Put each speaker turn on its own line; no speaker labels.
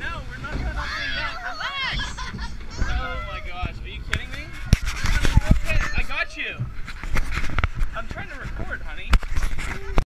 no, we're not going to